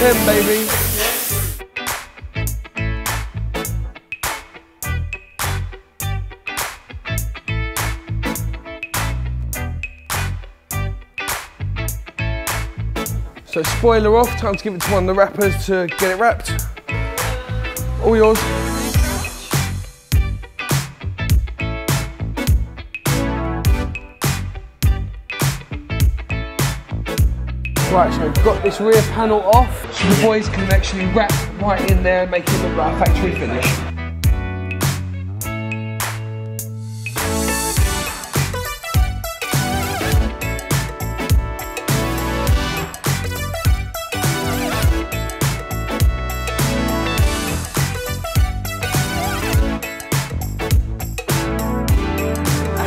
10, baby. So spoiler off, time to give it to one of the wrappers to get it wrapped. All yours. Right, so we've got this rear panel off, so the boys can actually wrap right in there and make it look like a factory finish.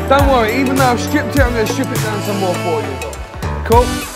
Don't worry, even though I've stripped it, I'm going to strip it down some more for you. Cool?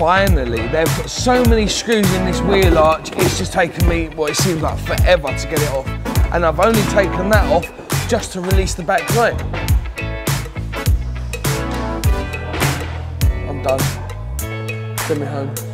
Finally, they've put so many screws in this wheel arch, it's just taken me, well, it seems like forever to get it off. And I've only taken that off just to release the back light. I'm done. Send me home.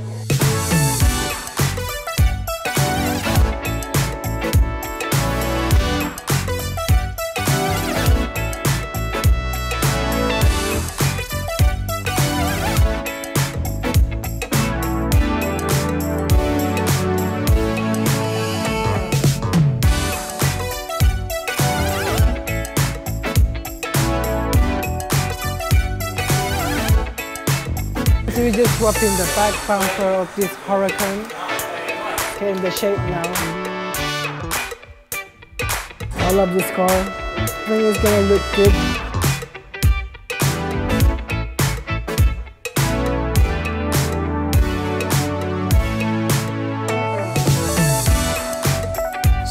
We're just swapping the back bumper of this Huracan. In the shape now. I love this car. I think it's gonna look good.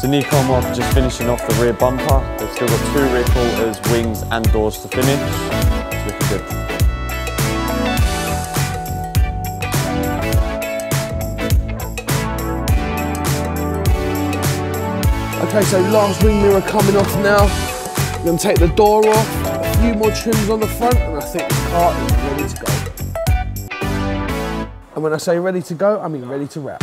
So Mark are just finishing off the rear bumper. They've still got two rear quarters, wings and doors to finish. Okay, so last wing mirror coming off now. I'm gonna take the door off, a few more trims on the front, and I think the car is ready to go. And when I say ready to go, I mean ready to wrap.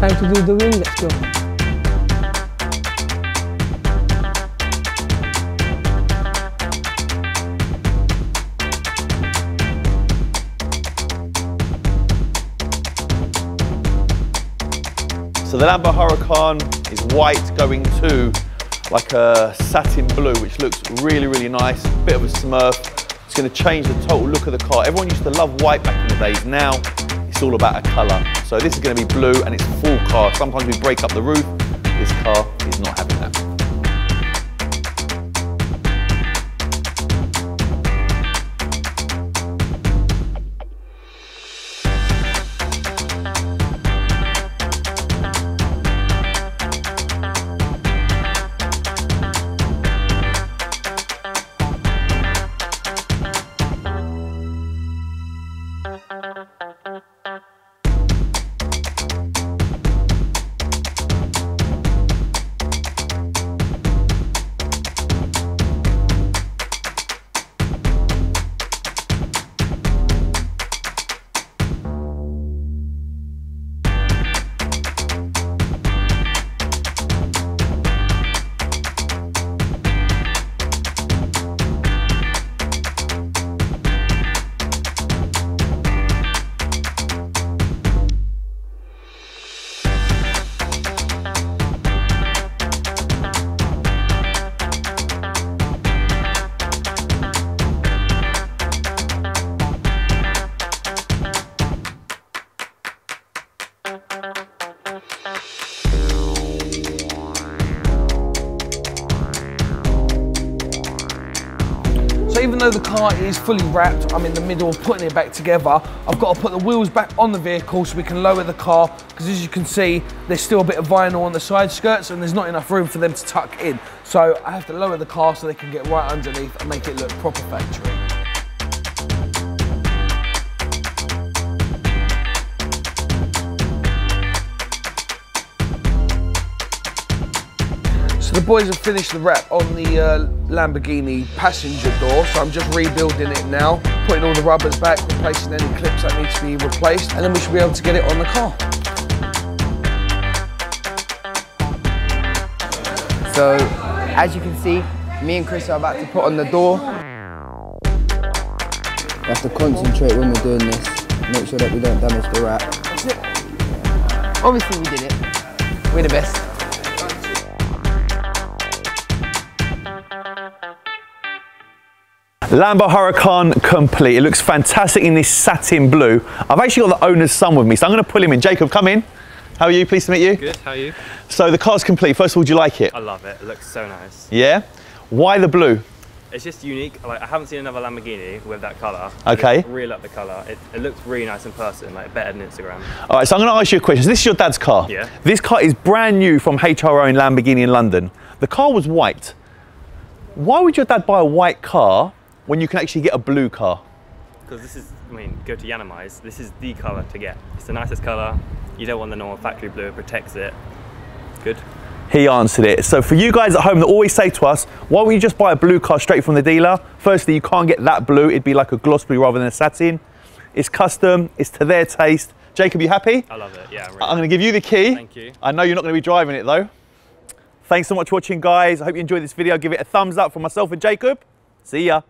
Time to do the wing, let's go. The Lambo Huracan is white going to like a satin blue, which looks really, really nice. Bit of a smurf. It's going to change the total look of the car. Everyone used to love white back in the days. Now it's all about a colour. So this is going to be blue and it's full car. Sometimes we break up the roof. This car is not having that. Though the car is fully wrapped, I'm in the middle of putting it back together. I've got to put the wheels back on the vehicle so we can lower the car because as you can see, there's still a bit of vinyl on the side skirts and there's not enough room for them to tuck in. So I have to lower the car so they can get right underneath and make it look proper factory. So the boys have finished the wrap on the uh, Lamborghini passenger door, so I'm just rebuilding it now, putting all the rubbers back, replacing any clips that need to be replaced, and then we should be able to get it on the car. So, as you can see, me and Chris are about to put on the door. We have to concentrate when we're doing this. Make sure that we don't damage the wrap. Obviously we did it. We're the best. Lambo Huracan complete. It looks fantastic in this satin blue. I've actually got the owner's son with me, so I'm going to pull him in. Jacob, come in. How are you? Pleased to meet you. Good, how are you? So the car's complete. First of all, do you like it? I love it. It looks so nice. Yeah. Why the blue? It's just unique. Like I haven't seen another Lamborghini with that colour. Okay. I really like the colour. It, it looks really nice in person, like better than Instagram. All right, so I'm going to ask you a question. So this is your dad's car. Yeah. This car is brand new from HR Owen Lamborghini in London. The car was white. Why would your dad buy a white car when you can actually get a blue car? Because this is, I mean, go to Yiannimize. This is the colour to get. It's the nicest colour. You don't want the normal factory blue. It protects it. Good. He answered it. So for you guys at home that always say to us, why won't you just buy a blue car straight from the dealer? Firstly, you can't get that blue. It'd be like a gloss blue rather than a satin. It's custom. It's to their taste. Jacob, you happy? I love it. Yeah. I'm really I'm going to give you the key. Thank you. I know you're not going to be driving it though. Thanks so much for watching, guys. I hope you enjoyed this video. Give it a thumbs up for myself and Jacob. See ya.